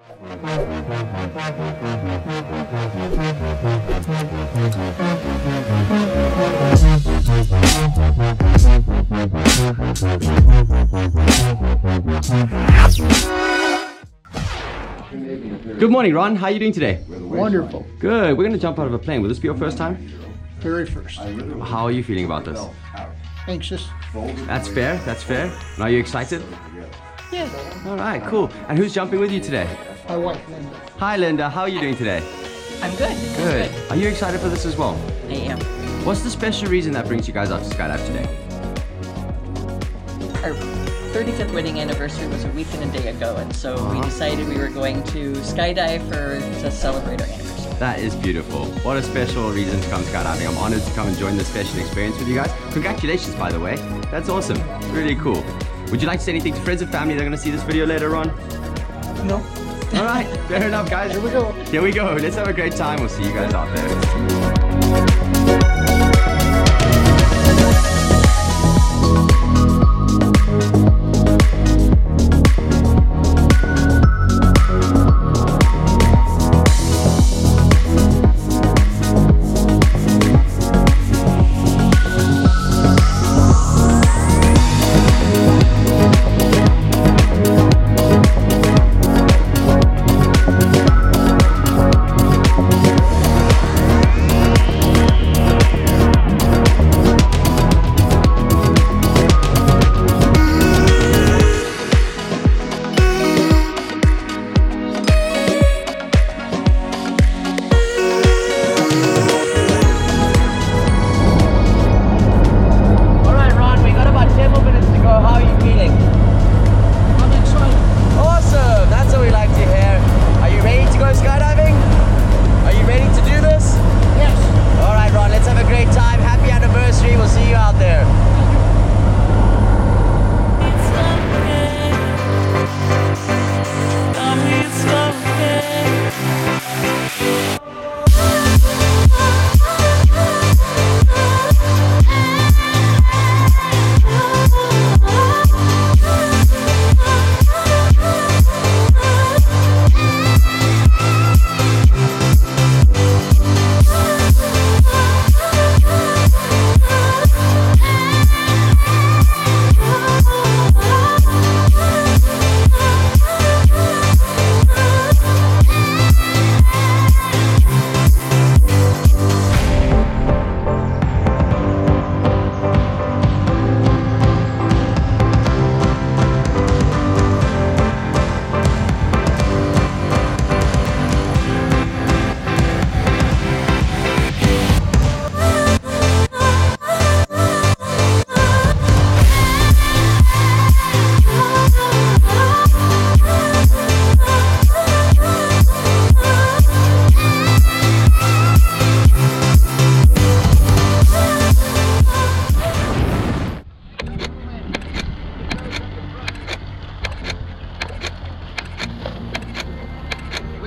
Good morning, Ron. How are you doing today? Wonderful. Good. We're going to jump out of a plane. Will this be your first time? Very first. How are you feeling about this? Anxious. That's fair. That's fair. And are you excited? Yeah. All right, cool. And who's jumping with you today? My wife, Linda. Hi, Linda. How are you doing today? I'm good. Good. Are you excited for this as well? I am. What's the special reason that brings you guys out to skydive today? Our 35th wedding anniversary was a week and a day ago, and so we Uh-huh. decided we were going to skydive for to celebrate our anniversary. That is beautiful. What a special reason to come skydiving. I'm honored to come and join this special experience with you guys. Congratulations, by the way. That's awesome. Really cool. Would you like to say anything to friends and family that are going to see this video later on? No. All right, fair enough, guys. Here we go. Here we go. Let's have a great time. We'll see you guys out there.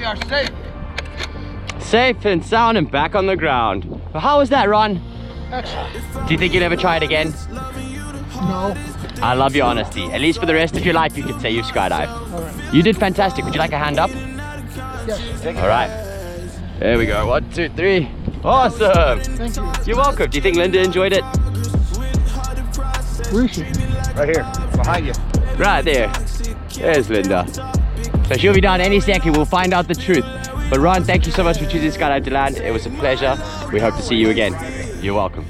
We are safe. Safe and sound and back on the ground. Well, how was that, Ron? Excellent. Do you think you'll ever try it again? No. I love your honesty. At least for the rest of your life, you could say you skydive. All right. You did fantastic. Would you like a hand up? Yes. All right. There we go. One, two, three. Awesome. Thank you. You're welcome. Do you think Linda enjoyed it? Where is she? Right here, behind you. Right there. There's Linda. So she'll be down any second. We'll find out the truth. But Ron, thank you so much for choosing Skydive DeLand. It was a pleasure. We hope to see you again. You're welcome.